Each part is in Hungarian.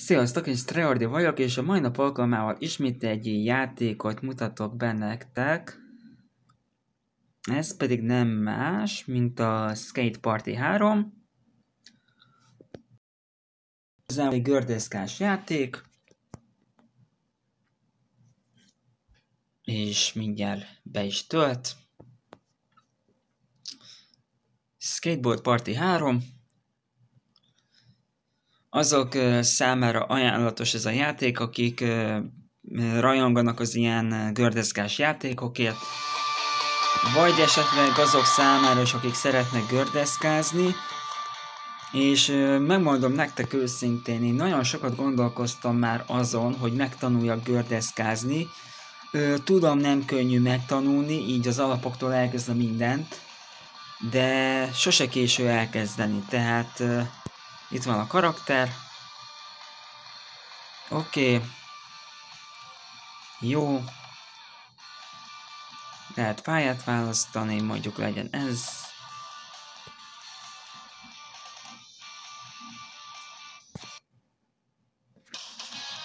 Sziasztok, én Streordi vagyok, és a mai nap alkalmával ismét egy játékot mutatok be nektek. Ez pedig nem más, mint a Skate Party 3. Ez egy gördeszkás játék. És mindjárt be is tölt. Skateboard Party 3 azok számára ajánlatos ez a játék, akik rajonganak az ilyen gördeszkás játékokért, vagy esetleg azok számára is, akik szeretnek gördeszkázni, és megmondom nektek őszintén, én nagyon sokat gondolkoztam már azon, hogy megtanuljak gördeszkázni. Tudom, nem könnyű megtanulni, így az alapoktól elkezdve mindent, de sose késő elkezdeni, tehát itt van a karakter. Oké. Okay. Jó. Lehet pályát választani, mondjuk legyen ez.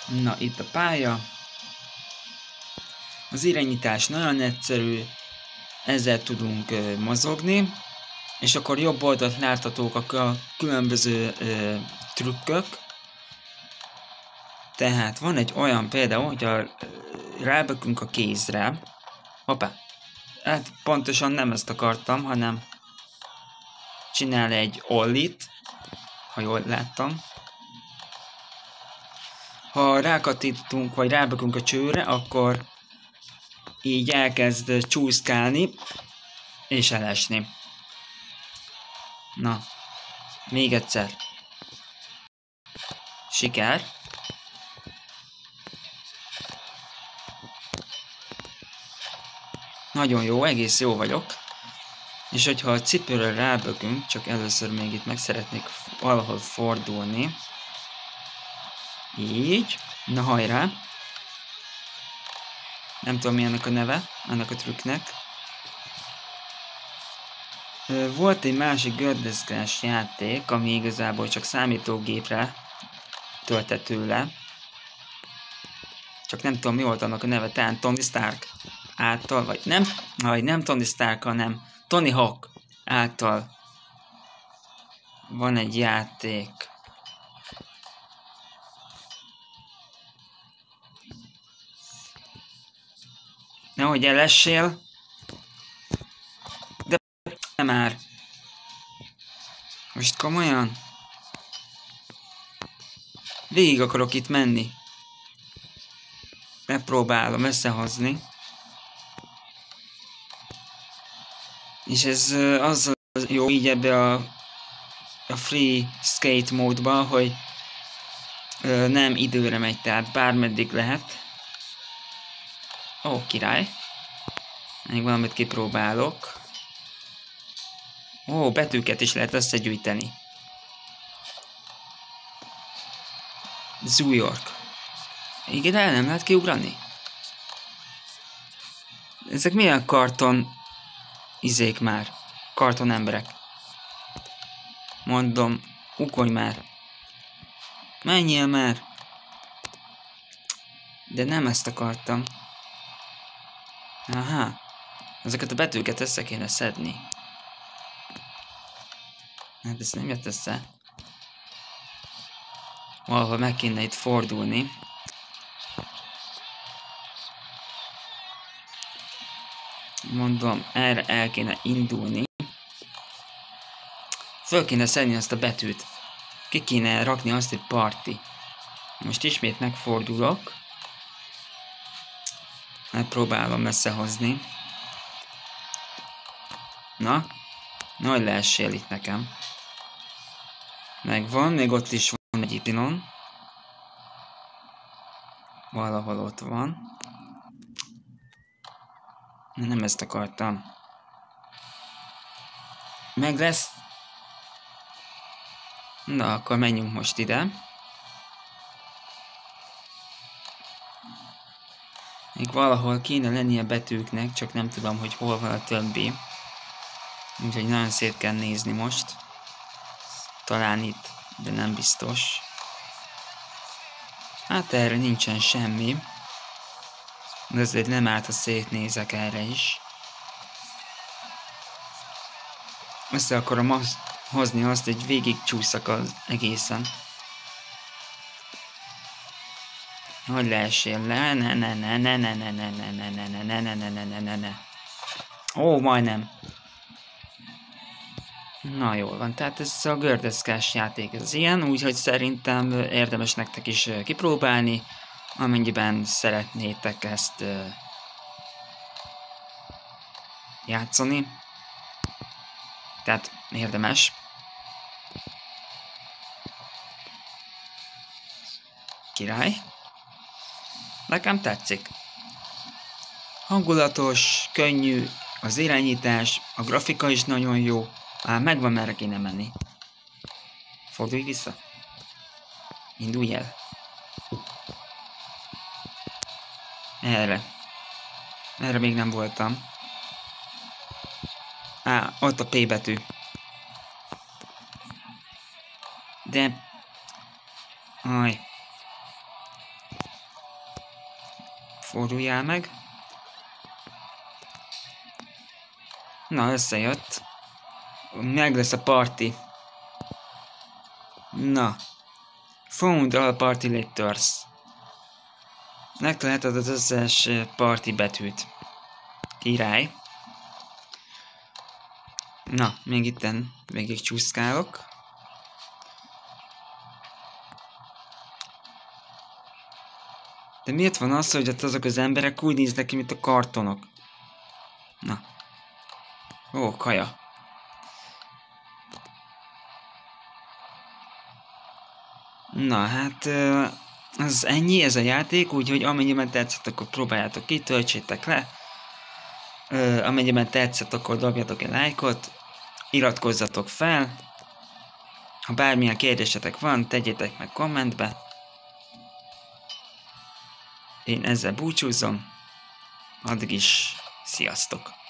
Na, itt a pálya. Az irányítás nagyon egyszerű, ezzel tudunk mozogni és akkor jobb oldalt láthatók a különböző ö, trükkök. Tehát van egy olyan például, hogy a, rábökünk a kézre. Hoppá. Hát pontosan nem ezt akartam, hanem csinál egy ollit, ha jól láttam. Ha rákatítunk, vagy rábökünk a csőre, akkor így elkezd csúszkálni, és elesni. Na, még egyszer. Siker. Nagyon jó, egész jó vagyok. És hogyha a cipőről rábökünk, csak először még itt meg szeretnék valahol fordulni. Így. Na hajrá. Nem tudom mi ennek a neve, ennek a trükknek. Volt egy másik gördeszkás játék, ami igazából csak számítógépre töltető le. Csak nem tudom mi volt annak a neve, talán Tony Stark által, vagy nem, vagy nem Tony Stark, hanem Tony Hawk által van egy játék. Nehogy elessél, Most komolyan? Végig akarok itt menni. Megpróbálom összehozni. És ez az jó így ebbe a, a free skate módban, hogy nem időre megy, tehát bármeddig lehet. Ó, király. Még valamit kipróbálok. Ó, betűket is lehet összegyűjteni. New York. Igen, el nem lehet kiugrani? Ezek milyen karton izék már? Karton emberek. Mondom, ukolj már. Menjél már. De nem ezt akartam. Aha. Ezeket a betűket össze kéne szedni. Hát ez nem jött össze. Valahol meg kéne itt fordulni. Mondom, erre el kéne indulni. Föl kéne szedni azt a betűt. Ki kéne rakni azt, hogy parti. Most ismét megfordulok. Megpróbálom összehozni. Na, nagy leessél itt nekem. Megvan, még ott is van egy ipinon. Valahol ott van. Nem ezt akartam. Meg lesz. Na, akkor menjünk most ide. Még valahol kéne lennie betűknek, csak nem tudom, hogy hol van a többi. Úgyhogy nagyon szét kell nézni most. Talán itt, de nem biztos. Hát erre nincsen semmi. De azért nem állt, ha szétnézek erre is. Össze akarom azt, hozni azt, hogy végig csúszak az egészen. Hogy leessél le? Ne, ne, ne, ne, ne, ne, ne, ne, ne, ne, ne, ne, ne, ne, ne, ne, ne, ne. Ó, majdnem. Na jól van, tehát ez a gördeszkás játék ez ilyen, úgyhogy szerintem érdemes nektek is kipróbálni, amennyiben szeretnétek ezt játszani. Tehát érdemes. Király. Nekem tetszik. Hangulatos, könnyű, az irányítás, a grafika is nagyon jó. Á, megvan merre kéne menni. Fordulj vissza. Indulj el. Erre. Erre még nem voltam. Á, ott a P betű. De... Aj. Forduljál meg. Na, összejött. Meg lesz a party. Na. Found all party letters. Megtaláltad az összes party betűt. Király. Na, még itten végig csúszkálok. De miért van az, hogy ott azok az emberek úgy néznek ki, mint a kartonok? Na. Ó, kaja. Na hát, az ennyi, ez a játék, úgyhogy amennyiben tetszett, akkor próbáljátok ki, töltsétek le. Amennyiben tetszett, akkor dobjatok egy lájkot, iratkozzatok fel. Ha bármilyen kérdésetek van, tegyétek meg kommentbe. Én ezzel búcsúzom. Addig is sziasztok!